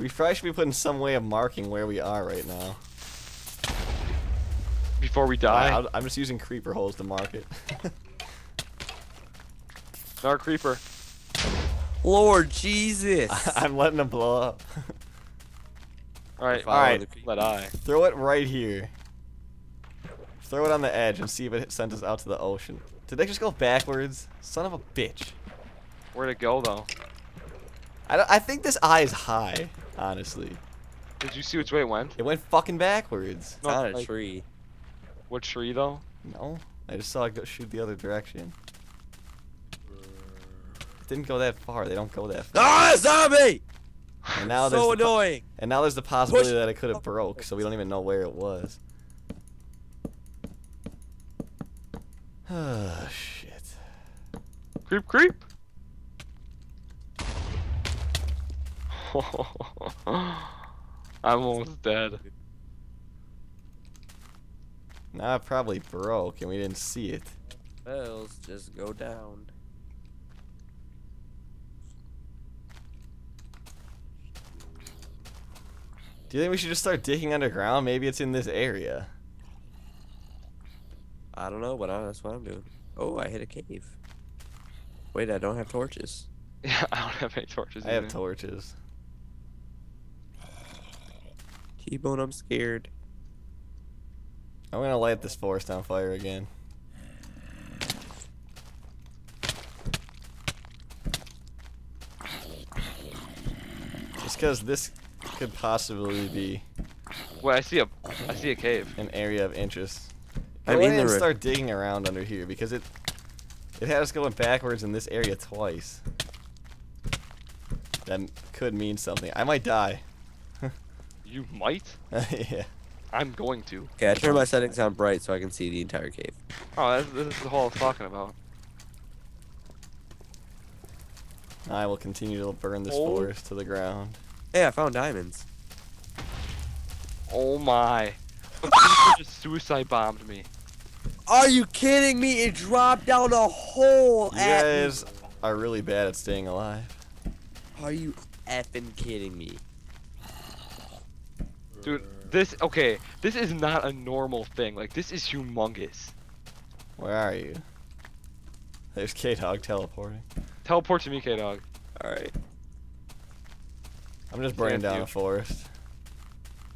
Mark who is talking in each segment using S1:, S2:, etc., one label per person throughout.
S1: We probably should be putting some way of marking where we are right now.
S2: Before we die.
S1: I'll- I'm just using creeper holes to mark it.
S2: Dark creeper.
S3: Lord Jesus.
S1: I'm letting them blow up.
S2: alright, alright.
S3: the.
S2: Let I.
S1: Throw it right here. Throw it on the edge and see if it sends us out to the ocean. Did they just go backwards? Son of a bitch.
S2: Where'd it go though?
S1: I, don't- I think this eye is high, honestly.
S2: Did you see which way it went?
S1: It went fucking backwards.
S3: It's not a
S2: like-
S3: tree.
S2: What tree though?
S1: No, I just saw it go shoot the other direction. It didn't go that far. They don't go that far.
S3: Ah, zombie!
S1: And now
S3: so
S1: there's the
S3: annoying.
S1: and now there's the possibility
S3: Push-
S1: that it could have broke, so we don't even know where it was. Ah, shit.
S2: Creep, creep. I'm almost dead.
S1: Now it probably broke and we didn't see it.
S3: Bells just go down.
S1: Do you think we should just start digging underground? Maybe it's in this area.
S3: I don't know, but I, that's what I'm doing. Oh, I hit a cave. Wait, I don't have torches.
S2: Yeah, I don't have any torches.
S1: I have torches.
S3: T-Bone, I'm scared.
S1: I'm gonna light this forest on fire again. Just because this could possibly be
S2: Wait, I see a, I see a cave.
S1: an area of interest.
S3: I
S1: Go
S3: mean
S1: in
S3: the
S1: and start digging around under here because it it had us going backwards in this area twice. That could mean something. I might die.
S2: You might.
S1: yeah.
S2: I'm going to.
S3: Okay, I turned my settings on bright so I can see the entire cave.
S2: Oh, that's, this is the hole I was talking about.
S1: I will continue to burn this
S2: Oh.
S1: forest to the ground.
S3: Hey, I found diamonds.
S2: Oh my. A creeper just suicide bombed me.
S3: Are you kidding me? It dropped down a hole
S1: You
S3: at me.
S1: guys are really bad at staying alive.
S3: Are you effing kidding me?
S2: Dude, this, okay, this is not a normal thing. Like, this is humongous.
S1: Where are you? There's K-Dog teleporting.
S2: Teleport to me, K-Dog.
S3: Alright.
S1: I'm just burning down a forest.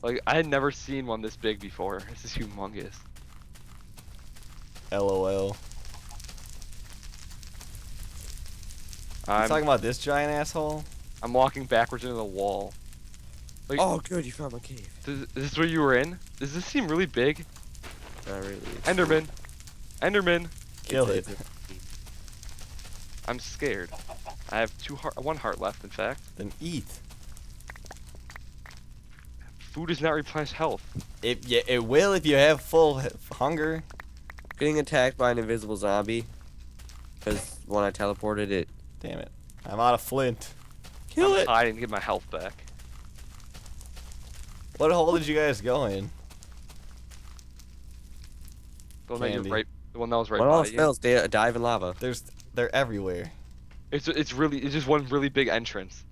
S2: Like, I had never seen one this big before. This is humongous.
S1: LOL.
S2: I'm,
S1: talking about this giant asshole?
S2: I'm walking backwards into the wall. Like,
S3: Oh, good, you found my cave.
S2: Does, is this where you were in? Does this seem really big?
S3: Not really.
S2: Enderman. Enderman.
S1: Kill it.
S2: I'm scared. I have two heart, one heart left, in fact.
S1: Then eat.
S2: Food does not replenish health.
S1: It yeah, it will if you have full hunger.
S3: Getting attacked by an invisible zombie. Because when I teleported it.
S1: Damn it. I'm out of flint.
S3: Kill it!
S2: I'm
S3: it!
S2: hiding to get my health back.
S1: What hole did you guys go in?
S2: The one that you're right. The one that was right
S3: What all
S2: by you.
S3: spells? Uh, dive in lava.
S1: There's they're everywhere.
S2: It's it's really it's just one really big entrance.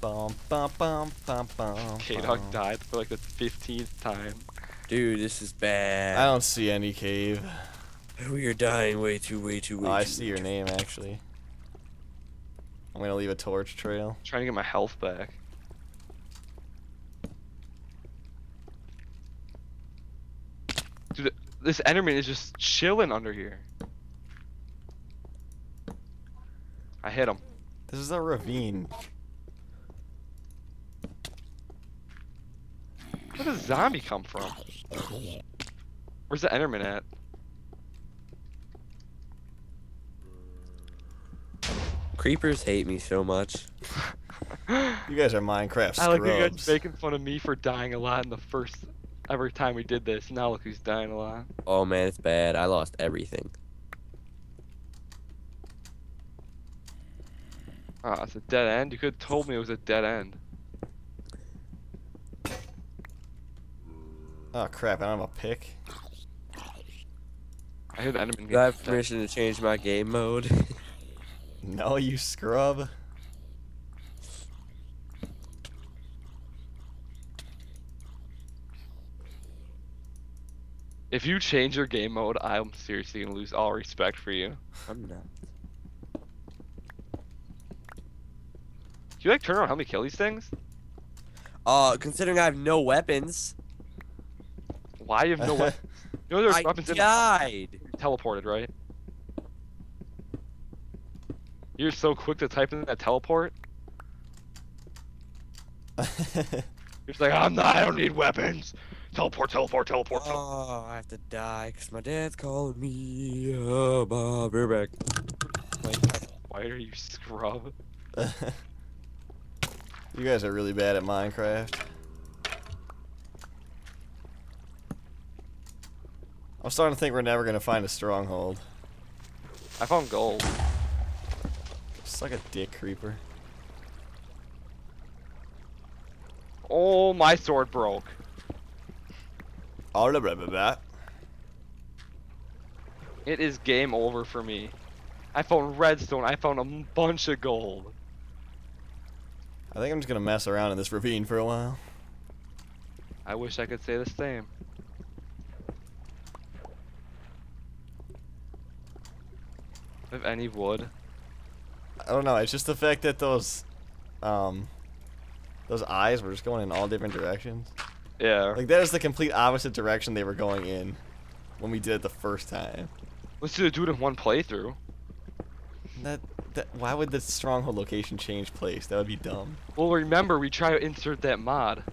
S1: Bum bum bum bum bum.
S2: K Dog died for like the fifteenth time.
S3: Dude, this is bad.
S1: I don't see any cave.
S3: We are dying way too, way too, way
S1: Oh, I see your name actually. I'm gonna leave a torch trail.
S2: trying to get my health back. Dude, this Enderman is just chilling under here. I hit him.
S1: This is a ravine.
S2: Where does zombie come from? Where's the Enderman at?
S3: Creepers hate me so much.
S1: You guys are Minecraft
S2: I like you guys making fun of me for dying a lot in the first every time we did this. Now look who's dying a lot.
S3: Oh man, it's bad. I lost everything.
S2: Ah, it's a dead end. You could have told me it was a dead end.
S1: Oh crap! I don't have a pick.
S2: I hear the Enderman.
S3: Do I have
S2: getting attacked.
S3: permission to change my game mode?
S1: No, you scrub.
S2: If you change your game mode, I'm seriously gonna lose all respect for you.
S3: I'm not.
S2: Do you like turn around help me kill these things?
S3: Uh, considering I have no weapons,
S2: Why you have no weapons? You know there's
S3: I
S2: weapons in
S3: died.
S2: teleported, right? You're so quick to type in that teleport. You're just like, I'm not. I don't need weapons. Teleport, teleport, teleport. teleport.
S3: Oh, I have to die because my dad's calling me. Oh, Bob, we're back.
S2: Why are you scrub?
S1: you guys are really bad at Minecraft. I'm starting to think we're never gonna find a stronghold.
S2: I found gold.
S1: It's like a dick creeper.
S2: Oh, my sword broke.
S1: All blah blah blah blah.
S2: It is game over for me. I found redstone. I found a bunch of gold.
S1: I think I'm just gonna mess around in this ravine for a while.
S2: I wish I could say the same. If any wood.
S1: I don't know. It's just the fact that those, um, those eyes were just going in all different directions.
S2: Yeah.
S1: Like that is the complete opposite direction they were going in when we did it the first time.
S2: Let's do do it in one playthrough.
S1: That that why would the stronghold location change place? That would be dumb.
S2: Well, remember we try to insert that mod.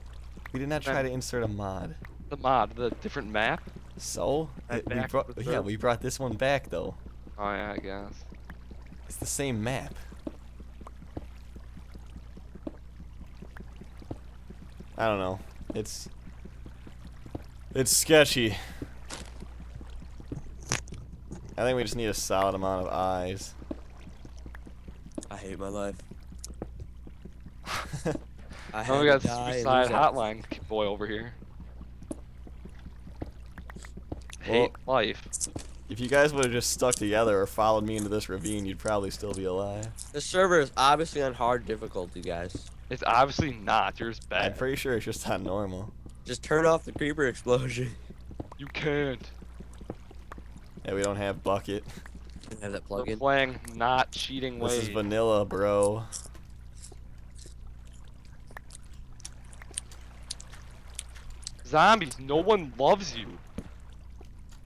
S1: We did not try to insert a mod.
S2: The mod, the different map.
S1: So we brought, yeah, we brought this one back though.
S2: Oh yeah, I guess.
S1: It's the same map. I don't know. It's it's sketchy. I think we just need a solid amount of eyes.
S3: I hate my life. I
S2: Oh,
S3: had
S2: we got
S3: to die
S2: suicide hotline boy over here. Hate life.
S1: If you guys would have just stuck together or followed me into this ravine, you'd probably still be alive.
S3: The server is obviously on hard difficulty, guys.
S2: It's obviously not. Yours bad.
S1: I'm pretty sure it's just not normal.
S3: Just turn off the creeper explosion.
S2: You can't.
S1: Yeah, we don't have bucket.
S3: Have that
S2: We're
S3: plug-in.
S2: playing not cheating
S1: This is vanilla, bro.
S2: Zombies. No one loves you.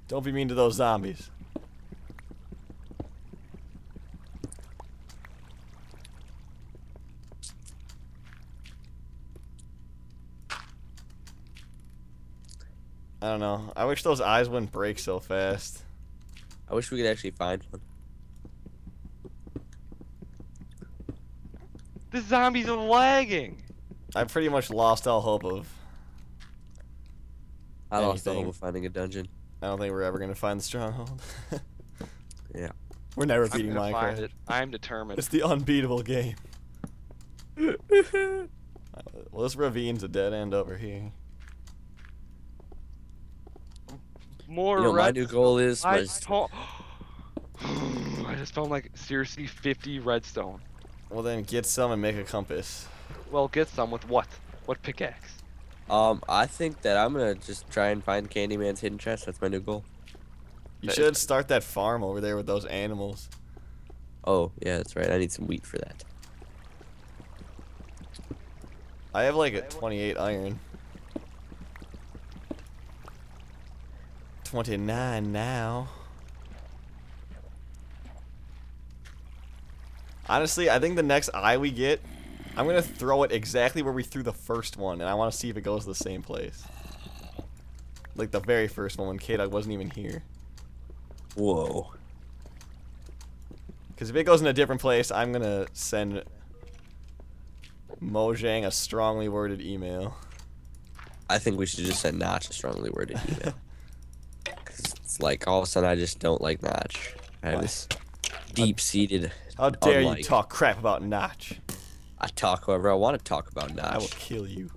S1: Don't be mean to those zombies. I don't know. I wish those eyes wouldn't break so fast.
S3: I wish we could actually find one.
S2: The zombies are lagging.
S1: I pretty much lost all hope of.
S3: I lost
S1: all
S3: hope of finding a dungeon.
S1: I don't think we're ever gonna find the stronghold.
S3: Yeah.
S1: We're never
S2: I'm
S1: beating
S2: gonna find
S1: Minecraft.
S2: it. I'm determined.
S1: It's the unbeatable game. Well, this ravine's a dead end over here.
S2: More
S3: You know, my new goal is
S2: I, I just found like seriously 50 redstone.
S1: Well, then get some and make a compass.
S2: Well, get some with what? What pickaxe?
S3: Um I think that I'm gonna just try and find Candyman's hidden chest. That's my new goal.
S1: You should start that farm over there with those animals.
S3: Oh yeah, that's right. I need some wheat for that.
S1: I have like a 28 iron. 29 now. Honestly, I think the next eye we get, I'm gonna throw it exactly where we threw the first one, and I want to see if it goes to the same place. Like the very first one when K-Dog wasn't even here.
S3: Whoa.
S1: Because if it goes in a different place, I'm gonna send Mojang a strongly worded email.
S3: I think we should just send Notch a strongly worded email. 'Cause it's like all of a sudden I just don't like Notch. I have this deep seated.
S1: How dare you talk crap about Notch?
S3: I talk however I want to talk about
S1: I will kill you.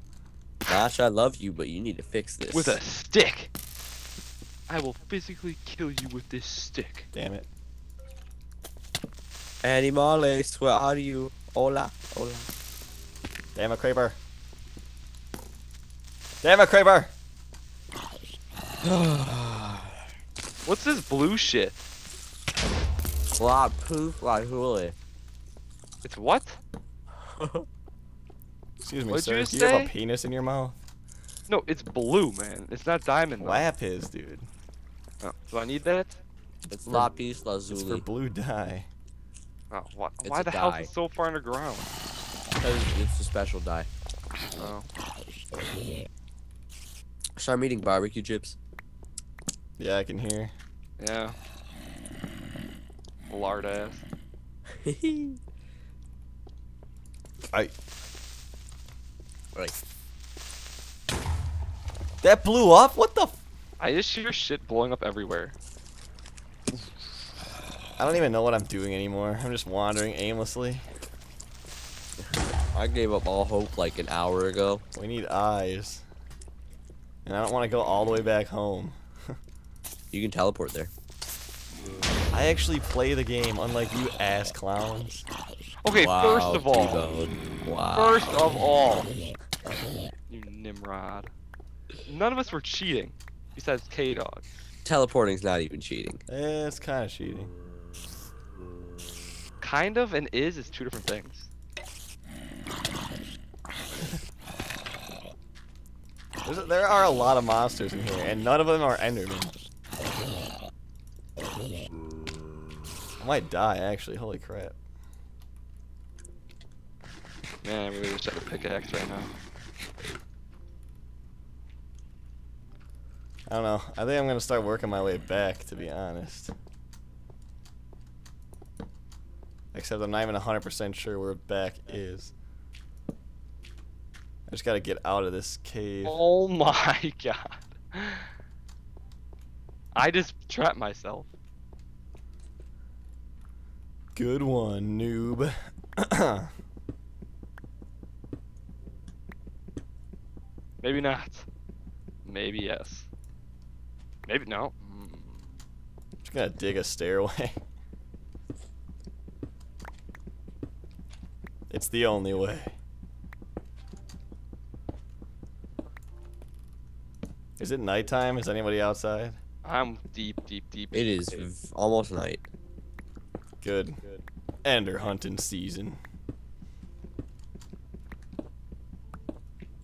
S3: Notch, I love you, but you need to fix this.
S2: With a stick. I will physically kill you with this stick.
S1: Damn it.
S3: Animales, where are you? Hola, hola.
S1: Damn it, Creeper. Damn it, Creeper.
S2: What's this blue shit?
S3: La poof la hule.
S2: It's what?
S1: Excuse me,
S2: What'd
S1: sir.
S2: you
S1: Do you have a penis in your mouth?
S2: No, it's blue, man. It's not diamond. though.
S1: Lapis, dude.
S2: Oh, do I need that?
S3: It's
S1: for-
S3: lapis
S1: It's for
S3: lazuli.
S1: blue dye.
S2: Oh, why,
S3: It's
S2: why
S3: a
S2: the hell is it so far underground?
S3: Because it's a special dye.
S2: Oh.
S3: So I'm eating barbecue chips.
S1: Yeah, I can hear.
S2: Yeah. Lard ass.
S1: I.
S3: Right.
S1: That blew up? What the? F-
S2: I just hear shit blowing up everywhere.
S1: I don't even know what I'm doing anymore. I'm just wandering aimlessly.
S3: I gave up all hope like an hour ago.
S1: We need eyes. And I don't want to go all the way back home.
S3: You can teleport there.
S1: I actually play the game, unlike you ass clowns.
S2: Okay, first of all,
S3: Wow.
S2: first of all, you Nimrod. None of us were cheating, besides K Dog.
S3: Teleporting's not even cheating.
S1: Eh, it's kind of cheating.
S2: Kind of and is is two different things.
S1: A- there are a lot of monsters in here, and none of them are Endermen. I might die, actually. Holy crap.
S2: Man, I really wish I had a pickaxe right now.
S1: I don't know. I think I'm gonna start working my way back, to be honest. Except I'm not even 100% sure where back is. I just gotta get out of this cave.
S2: Oh my god. I just trapped myself.
S1: Good one, noob.
S2: Maybe not. Maybe yes. Maybe no. Mm.
S1: just gonna dig a stairway. it's the only way. Is it nighttime? Is anybody outside?
S2: I'm deep, deep, deep.
S3: It is v- almost night.
S1: Good. Ender hunting season.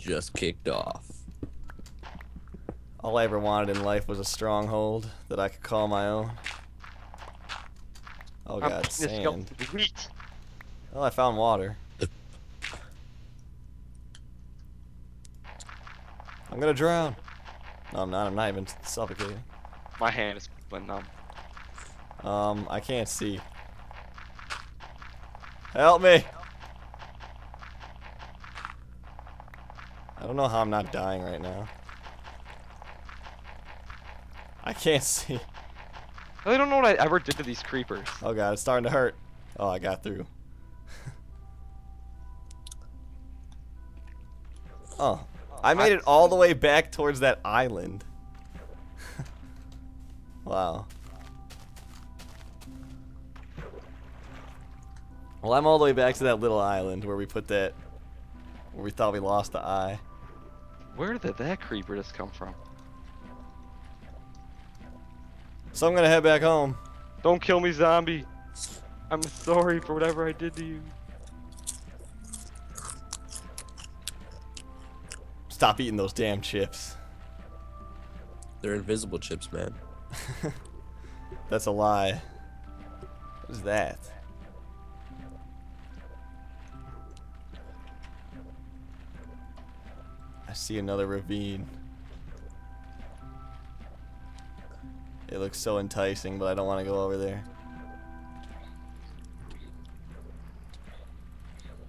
S3: Just kicked off.
S1: All I ever wanted in life was a stronghold that I could call my own. Oh
S2: I'm
S1: god, sand.
S2: Wheat.
S1: Oh, I found water. I'm gonna drown. No, I'm not. I'm not even suffocating.
S2: My hand is went numb.
S1: Um, I can't see. Help me! Don't know how I'm not dying right now. I can't see.
S2: I don't know what I ever did to these creepers.
S1: Oh god, it's starting to hurt. Oh, I got through. oh, I made it all the way back towards that island. wow. Well, I'm all the way back to that little island where we put that, where we thought we lost the eye.
S2: Where did that creeper just come from?
S1: So I'm gonna head back home.
S2: Don't kill me, zombie. I'm sorry for whatever I did to you.
S1: Stop eating those damn chips.
S3: They're invisible chips, man.
S1: That's a lie. What is that? I see another ravine. It looks so enticing, but I don't want to go over there.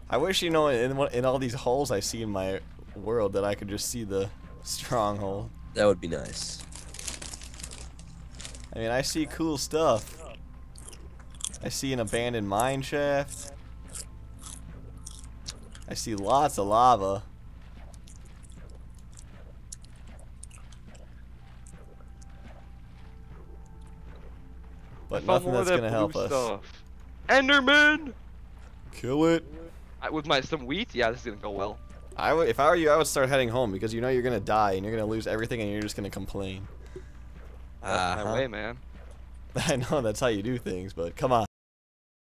S1: I wish, you know, in, in all these holes I see in my world that I could just see the stronghold.
S3: That would be nice.
S1: I mean, I see cool stuff. I see an abandoned mine shaft. I see lots of lava. But
S2: I
S1: nothing that's
S2: that
S1: gonna help
S2: blue
S1: us.
S2: Stuff. Enderman!
S1: Kill it.
S2: I, with my some wheat, yeah, this is gonna go well.
S1: I would, if I were you, I would start heading home because you know you're gonna die and you're gonna lose everything and you're just gonna complain.
S2: That's my
S3: Uh-huh.
S2: way, man.
S1: I know that's how you do things, but come on.